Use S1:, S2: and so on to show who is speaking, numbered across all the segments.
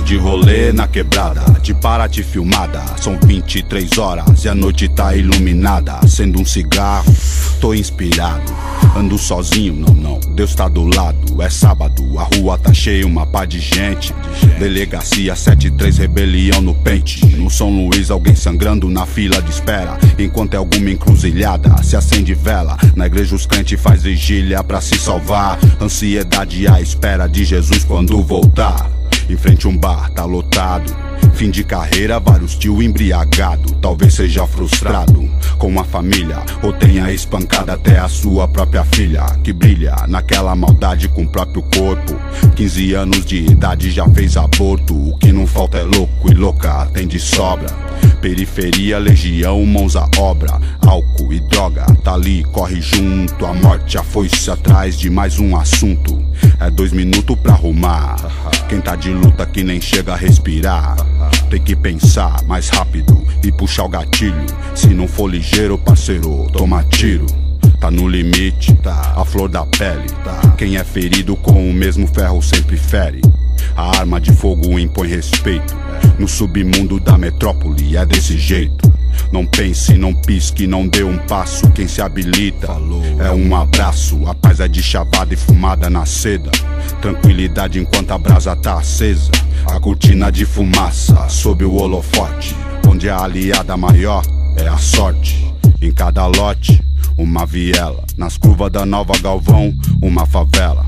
S1: de rolê na quebrada, de Paraty filmada. São 23 horas e a noite tá iluminada. Sendo um cigarro, tô inspirado. Ando sozinho, não, não, Deus tá do lado. É sábado, a rua tá cheia, uma pá de gente. Delegacia 73, rebelião no pente. No São Luís, alguém sangrando na fila de espera. Enquanto é alguma encruzilhada, se acende vela. Na igreja os crentes faz vigília pra se salvar. Ansiedade à espera de Jesus quando voltar. Em frente um bar, tá lotado. Fim de carreira, vários tio embriagado. Talvez seja frustrado com a família, ou tenha espancado até a sua própria filha, que brilha naquela maldade com o próprio corpo. 15 anos de idade já fez aborto. O que não falta é louco e louca, tem de sobra. Periferia, legião, mãos à obra. Álcool e droga, tá ali, corre junto. A morte, a foice atrás de mais um assunto. É dois minutos pra arrumar. Quem tá de luta que nem chega a respirar. Tem que pensar mais rápido e puxar o gatilho. Se não for ligeiro, parceiro, toma tiro. Tá no limite, tá a flor da pele. Tá. Quem é ferido com o mesmo ferro sempre fere. A arma de fogo impõe respeito. No submundo da metrópole é desse jeito. Não pense, não pisque, não dê um passo. Quem se habilita é um abraço. A paz é de chavada e fumada na seda. Tranquilidade enquanto a brasa tá acesa. A cortina de fumaça sob o holofote. Onde a aliada maior é a sorte. Em cada lote, uma viela. Nas curvas da Nova Galvão, uma favela.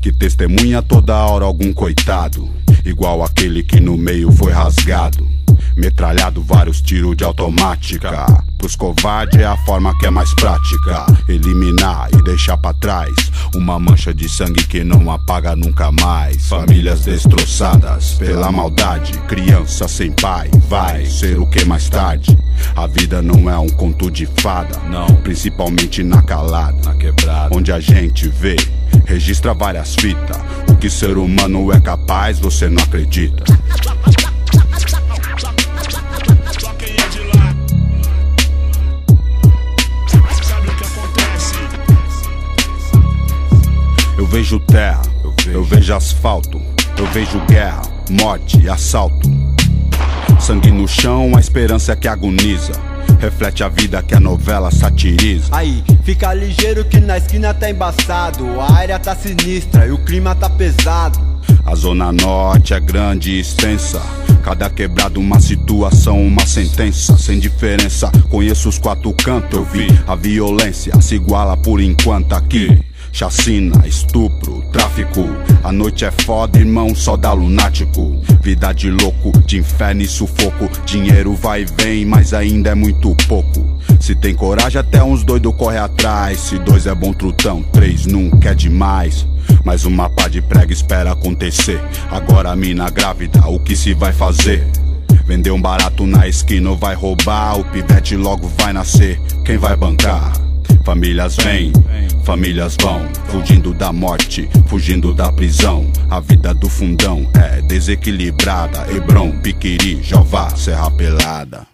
S1: Que testemunha toda hora algum coitado. Igual aquele que no meio foi rasgado. Metralhado vários tiros de automática. Pros covardes é a forma que é mais prática. Eliminar e deixar pra trás uma mancha de sangue que não apaga nunca mais. Famílias destroçadas pela maldade. Criança sem pai vai ser o que mais tarde. A vida não é um conto de fada, não. Principalmente na calada, na quebrada, onde a gente vê. Registra várias fitas. O que ser humano é capaz, você não acredita.
S2: Só quem é de lá sabe o que acontece.
S1: Eu vejo terra, eu vejo, asfalto, eu vejo guerra, morte e assalto. Sangue no chão, a esperança é que agoniza. Reflete a vida que a novela satiriza.
S3: Aí, fica ligeiro que na esquina tá embaçado. A área tá sinistra e o clima tá pesado.
S1: A zona norte é grande e extensa. Cada quebrada uma situação, uma sentença. Sem diferença, conheço os quatro cantos. Eu vi a violência se iguala por enquanto aqui. Chacina, estupro, tráfico. A noite é foda, irmão, só dá lunático. Vida de louco, de inferno e sufoco. Dinheiro vai e vem, mas ainda é muito pouco. Se tem coragem, até uns doido corre atrás. Se dois é bom trutão, três nunca é demais. Mais uma pá de prega espera acontecer. Agora a mina grávida, o que se vai fazer? Vender um barato na esquina ou vai roubar? O pivete logo vai nascer. Quem vai bancar? Famílias vêm, famílias vão, fugindo da morte, fugindo da prisão. A vida do fundão é desequilibrada. Hebron, Piquiri, Jová, Serra Pelada.